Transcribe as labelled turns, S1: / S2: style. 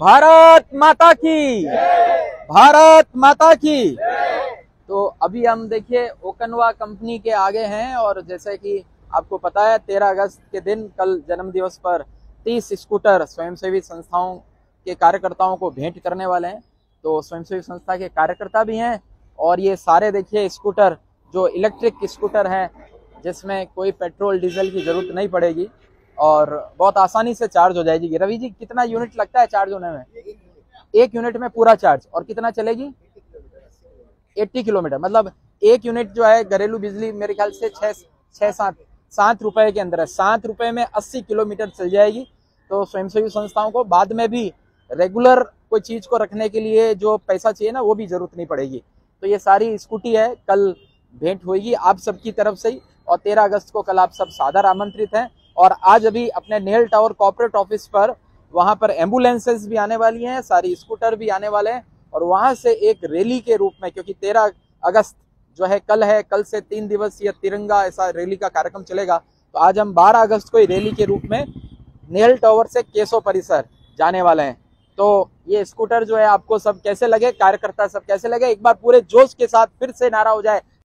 S1: भारत माता की। भारत माता की। तो अभी हम देखिए ओकनवा कंपनी के आगे हैं और जैसे कि आपको पता है, तेरह अगस्त के दिन कल जन्म दिवस पर तीस स्कूटर स्वयंसेवी संस्थाओं के कार्यकर्ताओं को भेंट करने वाले हैं। तो स्वयंसेवी संस्था के कार्यकर्ता भी हैं और ये सारे देखिए स्कूटर, जो इलेक्ट्रिक स्कूटर हैं, जिसमें कोई पेट्रोल, डीजल की ज़रूरत नहीं पड़ेगी। और बहुत आसानी से चार्ज हो जाएगी। रवि जी, कितना यूनिट लगता है चार्ज होने में? एक यूनिट में पूरा चार्ज और कितना चलेगी? 80 किलोमीटर। मतलब एक यूनिट जो है घरेलू बिजली, मेरे ख्याल से छह छह सात सात रुपए के अंदर है। सात रुपए में 80 किलोमीटर चल जाएगी। तो स्वयंसेवी संस्थाओं को बाद में भी रेगुलर कोई चीज़ को रखने के लिए जो पैसा चाहिए ना, वो भी ज़रूरत नहीं पड़ेगी। तो ये सारी स्कूटी है। कल भेंट होगी आप सबकी तरफ़ से ही। और तेरह अगस्त को कल आप सब सादर आमंत्रित हैं। और आज अभी अपने नेहल टावर कॉर्पोरेट ऑफ़िस पर वहाँ पर एम्बुलेंसेस भी आने वाली हैं, सारी स्कूटर भी आने वाले हैं और वहाँ से एक रैली के रूप में, क्योंकि तेरह अगस्त जो है, कल है, कल से तीन दिवसीय तिरंगा ऐसा रैली का कार्यक्रम चलेगा। तो आज हम 12 अगस्त को ही रैली के रूप में नेहल टावर से केसो परिसर जाने वाले हैं। तो ये स्कूटर जो है, आपको सब कैसे लगे, कार्यकर्ता सब कैसे लगे? एक बार पूरे जोश के साथ फिर से नारा हो जाए।